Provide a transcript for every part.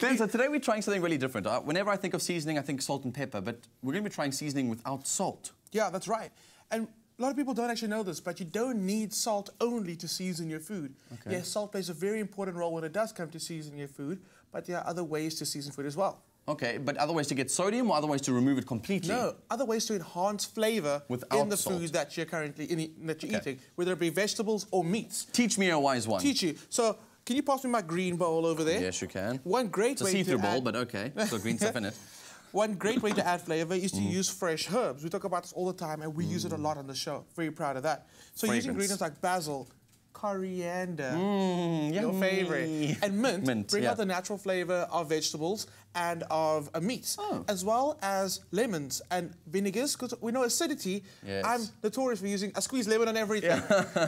Glenn, so today we're trying something really different. Uh, whenever I think of seasoning, I think salt and pepper, but we're going to be trying seasoning without salt. Yeah, that's right. And a lot of people don't actually know this, but you don't need salt only to season your food. Okay. Yes, salt plays a very important role when it does come to season your food, but there are other ways to season food as well. Okay, but other ways to get sodium or other ways to remove it completely? No, other ways to enhance flavor Without in the salt. food that you're currently in, that you're Okay. eating, whether it be vegetables or meats. Teach me a wise one. Teach you. So, can you pass me my green bowl over there? Yes, you can. One great It's way to see-through bowl, add- but okay. It's green stuff in it. One great way to add flavor is to Mm. use fresh herbs. We talk about this all the time, and we use it a lot on the show. Very proud of that. So Fragrance. using ingredients like basil, coriander, Mm, your yummy. favorite, and mint, Mint, bring yeah. out the natural flavor of vegetables and of uh, meats, Oh. as well as lemons and vinegars, because we know acidity. Yes. I'm notorious for using a squeeze lemon on everything.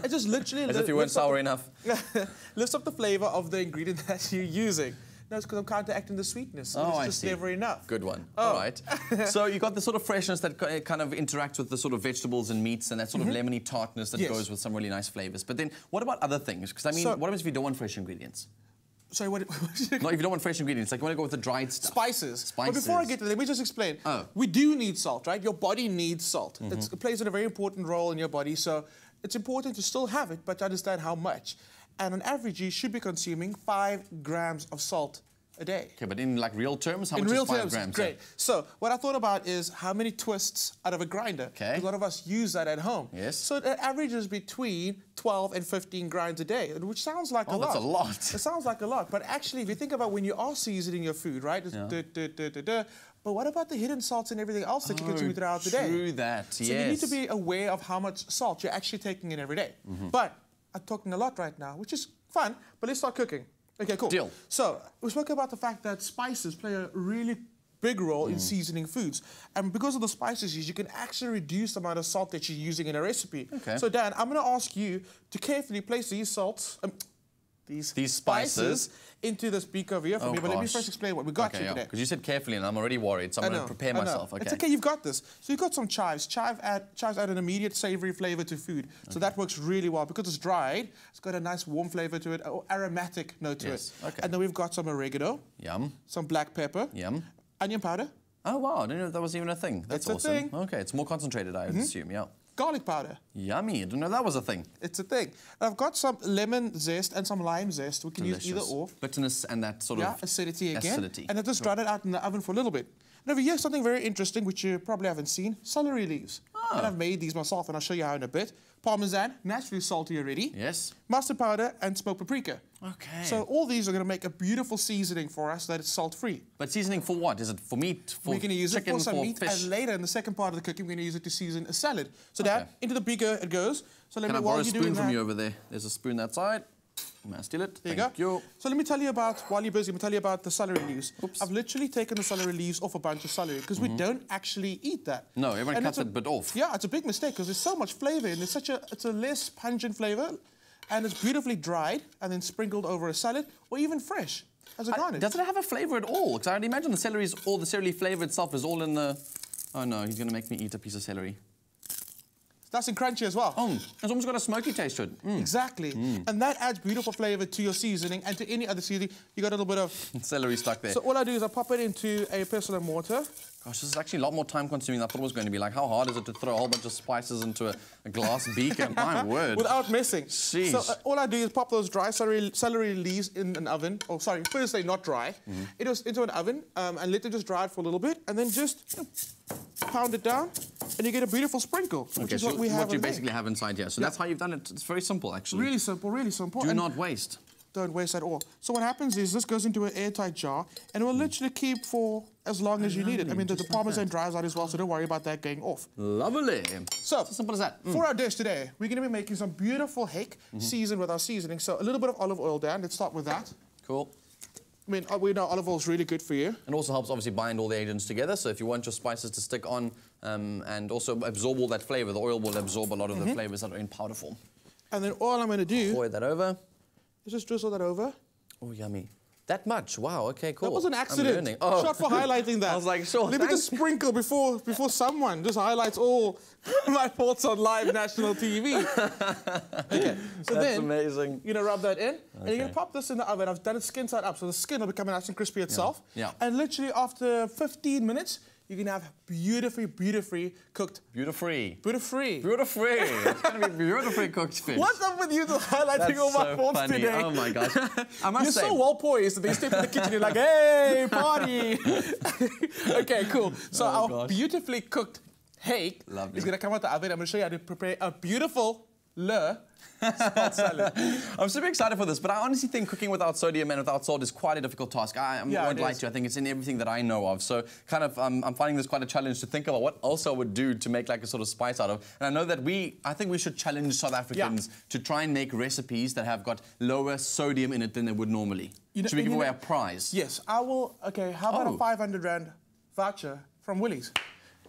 it just literally As if you weren't sour the- enough. lifts up the flavor of the ingredient that you're using. No, it's because I'm counteracting the sweetness. So Oh, it's I just see. never enough. Good one. Oh. All right. so you got the sort of freshness that kind of interacts with the sort of vegetables and meats and that sort of lemony tartness that Mm-hmm. Yes. goes with some really nice flavors. But then what about other things? Because I mean, So- what happens if you don't want fresh ingredients? Sorry, what? No, if you don't want fresh ingredients, like you want to go with the dried stuff. Spices. Spices. But before I get to that, let me just explain. Oh. Mm-hmm. We do need salt, right? Your body needs salt. It's, it plays a very important role in your body, so it's important to still have it, but to understand how much. And on average, you should be consuming five grams of salt a day. Okay, but in like real terms, how in much real is five terms, grams? great. So what I thought about is how many twists out of a grinder. Okay. A lot of us use that at home. Yes. So it averages between 12 and 15 grinds a day, which sounds like a Oh, lot. that's a lot. It sounds like a lot, but actually, if you think about when you are seasoning your food, right? Yeah. But what about the hidden salts and everything else that you consume throughout the day? Oh, True that, So you need to be aware of how much salt you're actually taking in every day. Mm-hmm. But I'm talking a lot right now, which is fun, but let's start cooking. Okay, cool. Deal. So we spoke about the fact that spices play a really big role Mm. in seasoning foods. And because of the spices used, you can actually reduce the amount of salt that you're using in a recipe. Okay. So Dan, I'm gonna ask you to carefully place these salts, um, these, These spices. into this beaker over here for Oh, me. But let me first explain what we got okay, here yeah. today. Because you said carefully, and I'm already worried, so I'm going to prepare myself. Okay. It's okay, you've got this. So you've got some chives. Chive add, chives add an immediate savory flavor to food. So that works really well. Because it's dried, it's got a nice warm flavor to it, or aromatic note to Yes, it. okay. And then we've got some oregano, Yum. some black pepper, Yum. onion powder, Oh, wow. I didn't know that was even a thing. That's It's a awesome. thing. Okay, it's more concentrated, I would assume. Yeah. Garlic powder. Yummy. I didn't know that was a thing. It's a thing. And I've got some lemon zest and some lime zest. We can use either or. Bitterness and that sort Yeah, of acidity again. acidity. And I just dried it out in the oven for a little bit. And over here, something very interesting, which you probably haven't seen, celery leaves. Ah. And I've made these myself, and I'll show you how in a bit. Parmesan, naturally salty already. Yes. Mustard powder and smoked paprika. Okay. So all these are going to make a beautiful seasoning for us that is salt-free. But seasoning for what? Is it for meat? For We're going to use it chicken? for some meat, fish? and later in the second part of the cooking, we're going to use it to season a salad. So Okay. Dan, into the beaker it goes. So let Can me I borrow a spoon from that- you over there? There's a spoon that side. May I steal it? There Thank you go. you. So let me tell you about, while you're busy, let me tell you about the celery leaves. Oops. I've literally taken the celery leaves off a bunch of celery because we don't actually eat that. Mm-hmm. No, everyone And cuts it bit off. Yeah, it's a big mistake because there's so much flavor and it's such a, it's a less pungent flavor and it's beautifully dried and then sprinkled over a salad or even fresh as a I- garnish. does it have a flavour at all? Because I'd imagine the celery is all the celery flavour itself is all in the. Oh no, he's going to make me eat a piece of celery. That's in crunchy as well. Oh, it's almost got a smoky taste to it. Mm. Exactly. And that adds beautiful flavor to your seasoning and to any other seasoning. You got a little bit of... Celery stuck there. So all I do is I pop it into a pestle and mortar. Gosh, this is actually a lot more time consuming than I thought it was going to be. Like, how hard is it to throw a whole bunch of spices into a, a glass beaker? My word. Without messing. Sheesh. So uh, all I do is pop those dry celery, celery leaves in an oven. Oh, sorry, first they not dry. Mm-hmm. It was into an oven um, and let it just dry it for a little bit, and then just you know, pound it down, and you get a beautiful sprinkle, which okay, is so what we have. you over there. basically have inside here. So that's how you've done it. It's very simple, actually. Really simple, really simple. Do and not waste. don't waste at all. So what happens is this goes into an airtight jar, and it will literally keep for as long as you need it. I mean, the, the parmesan dries out as well, so don't worry about that going off. Lovely. So, It's as simple as that. Mm. For our dish today, we're going to be making some beautiful hake Mm-hmm. seasoned with our seasoning. So a little bit of olive oil down. Let's start with that. Cool. I mean, uh, we know olive oil is really good for you. It also helps obviously bind all the agents together. So if you want your spices to stick on um, and also absorb all that flavor, the oil will absorb a lot of Mm-hmm. the flavors that are in powder form. And then all I'm going to do Pour that over. is just drizzle that over. Oh, yummy. That much? Wow. Okay, cool. That was an accident. Oh. Shot for highlighting that. I was like, sure, Let me just sprinkle before before someone just highlights all my thoughts on live national TV. okay, so That's then amazing. you're gonna rub that in, and you're gonna pop this in the oven. I've done it skin side up, so the skin will become nice and crispy itself. Yeah. And literally after 15 minutes, you can have beautifully, beautifully cooked, Beautifully. Beautifully. Beautiful-free. it's going to be beautifully cooked fish. What's up with you highlighting all my so funny. today? Oh my gosh. I must You're say, so well poised that they step in the kitchen. You're like, hey, party. okay, cool. So Oh, our gosh. beautifully cooked hake Lovely. is gonna come out the oven. I'm gonna show you how to prepare a beautiful le salad. I'm super excited for this, but I honestly think cooking without sodium and without salt is quite a difficult task. I, I Yeah, won't lie is. to you. I think it's in everything that I know of. So kind of, um, I'm finding this quite a challenge to think about what else I would do to make like a sort of spice out of. And I know that we, I think we should challenge South Africans to try and make recipes that have got lower sodium in it than they would normally. You know- should we give away know- a prize? Yes, I will. Okay, how about Oh. a 500 rand voucher from Woolies?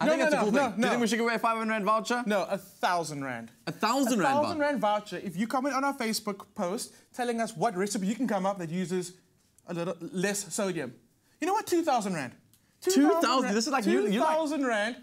I no, think no, that's no, a cool no, thing. Do you think we should give away a 500 rand voucher? No, a thousand rand. A thousand A rand thousand voucher. rand voucher. If you comment on our Facebook post telling us what recipe you can come up that uses a little less sodium. You know what? Two thousand rand. 2,000? rand- This is like you- you like- 2,000 rand.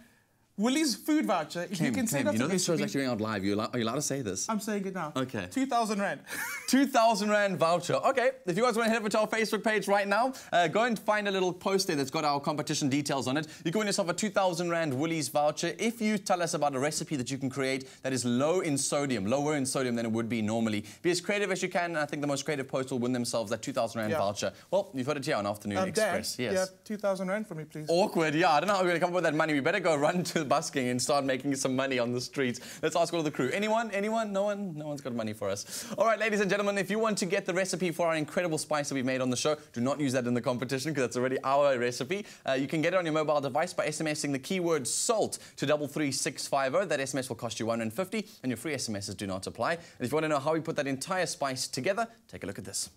Woolies food voucher. If you can Clem, send us you know this show's recipe- actually going out live. You are you allowed to say this? I'm saying it now. Okay. Two thousand rand. 2,000 Rand voucher. Okay, if you guys want to head over to our Facebook page right now, uh, go and find a little post there that's got our competition details on it. You can win yourself a 2,000 Rand Woolies voucher if you tell us about a recipe that you can create that is low in sodium, lower in sodium than it would be normally. Be as creative as you can, and I think the most creative post will win themselves that 2,000 Rand Yeah. voucher. Well, you've heard it here on Afternoon Um, Express. you yes. two thousand rand for me, please. Awkward, yeah. I don't know how we're going to come up with that money. We better go run to busking and start making some money on the streets. Let's ask all the crew. Anyone? Anyone? No one? No one's got money for us. All right, ladies and gentlemen, if you want to get the recipe for our incredible spice that we've made on the show, do not use that in the competition because that's already our recipe. Uh, you can get it on your mobile device by SMSing the keyword SALT to 33650. That SMS will cost you 150 and your free SMSs do not apply. And if you want to know how we put that entire spice together, take a look at this.